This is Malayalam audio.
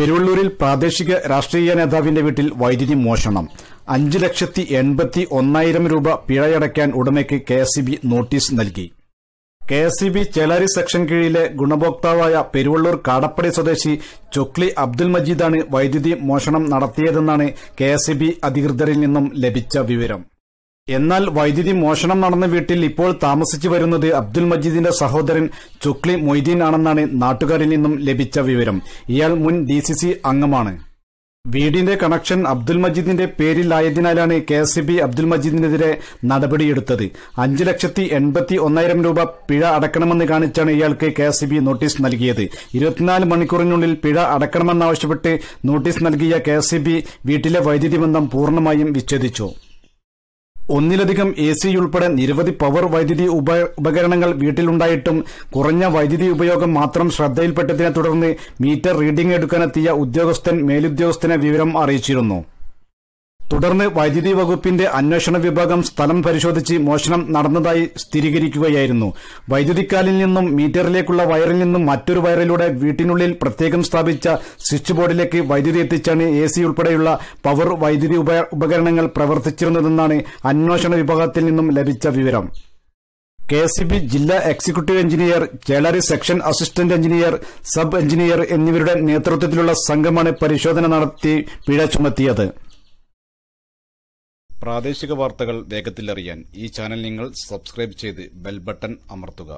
പെരുവള്ളൂരിൽ പ്രാദേശിക രാഷ്ട്രീയ നേതാവിന്റെ വീട്ടിൽ വൈദ്യുതി മോഷണം. അഞ്ച് ലക്ഷത്തി എൺപത്തി ഒന്നായിരം രൂപ പിഴയടയ്ക്കാൻ ഉടമയ്ക്ക് കെ എസ് ബി നോട്ടീസ് നൽകി. K S B Chelari section കീഴിലെ ഗുണഭോക്താവായ പെരുവള്ളൂർ കാടപ്പടി സ്വദേശി ചൊക്ലി അബ്ദുൽ മജീദാണ് വൈദ്യുതി മോഷണം നടത്തിയതെന്നാണ് കെ എസ് ബി അധികൃതരിൽ നിന്നും ലഭിച്ച വിവരം. എന്നാൽ വൈദ്യുതി മോഷണം നടന്ന വീട്ടിൽ ഇപ്പോൾ താമസിച്ചു വരുന്നത് അബ്ദുൽ മജീദിന്റെ സഹോദരൻ ചുക്ലി മൊയ്തീൻ ആണെന്നാണ് നാട്ടുകാരിൽ നിന്നും ലഭിച്ച വിവരം. ഇയാൾ മുൻ ഡി അംഗമാണ്. വീടിന്റെ കണക്ഷൻ അബ്ദുൽ മജീദിന്റെ പേരിലായതിനാലാണ് കെ എസ് ബി അബ്ദുൽ മജീദിനെതിരെ നടപടിയെടുത്തത്. അഞ്ച് ലക്ഷത്തി എൺപത്തി ഒന്നായിരം രൂപ പിഴ അടക്കണമെന്ന് കാണിച്ചാണ് ഇയാൾക്ക് കെ എസ് ബി നോട്ടീസ് നൽകിയത്. ഇരുപത്തിനാല് മണിക്കൂറിനുള്ളിൽ പിഴ അടക്കണമെന്നാവശ്യപ്പെട്ട് നോട്ടീസ് നൽകിയ കെ എസ് ബി വീട്ടിലെ വൈദ്യുതി ബന്ധം പൂർണമായും വിച്ഛേദിച്ചു. ഒന്നിലധികം എ സി ഉൾപ്പെടെ നിരവധി പവർ വൈദ്യുതി ഉപകരണങ്ങൾ വീട്ടിലുണ്ടായിട്ടും കുറഞ്ഞ വൈദ്യുതി ഉപയോഗം മാത്രം ശ്രദ്ധയിൽപ്പെട്ടതിനെ തുടർന്ന് മീറ്റർ റീഡിംഗ് എടുക്കാനെത്തിയ ഉദ്യോഗസ്ഥൻ മേലുദ്യോഗസ്ഥനെ വിവരം അറിയിച്ചിരുന്നു. തുടർന്ന് വൈദ്യുതി വകുപ്പിന്റെ അന്വേഷണ വിഭാഗം സ്ഥലം പരിശോധിച്ച് മോഷണം നടന്നതായി സ്ഥിരീകരിക്കുകയായിരുന്നു. വൈദ്യുതിക്കാലിൽ നിന്നും മീറ്ററിലേക്കുള്ള വയറിൽ നിന്നും മറ്റൊരു വയറിലൂടെ വീട്ടിനുള്ളിൽ പ്രത്യേകം സ്ഥാപിച്ച സ്വിച്ച് ബോർഡിലേക്ക് വൈദ്യുതി എത്തിച്ചാണ് എ സി ഉൾപ്പെടെയുള്ള പവർ വൈദ്യുതി ഉപ- ഉപകരണങ്ങൾ പ്രവർത്തിച്ചിരുന്നതെന്നാണ് അന്വേഷണ വിഭാഗത്തിൽ നിന്നും ലഭിച്ച വിവരം. കെ എസ് ബി ജില്ലാ executive engineer Chelari section assistant engineer sub engineer എന്നിവരുടെ നേതൃത്വത്തിലുള്ള സംഘമാണ് പരിശോധന നടത്തി പിഴ ചുമത്തിയത്. പ്രാദേശിക വാർത്തകൾ വേഗത്തിലറിയാൻ ഈ ചാനൽ നിങ്ങൾ സബ്സ്ക്രൈബ് ചെയ്ത് ബെൽ ബട്ടൺ അമർത്തുക.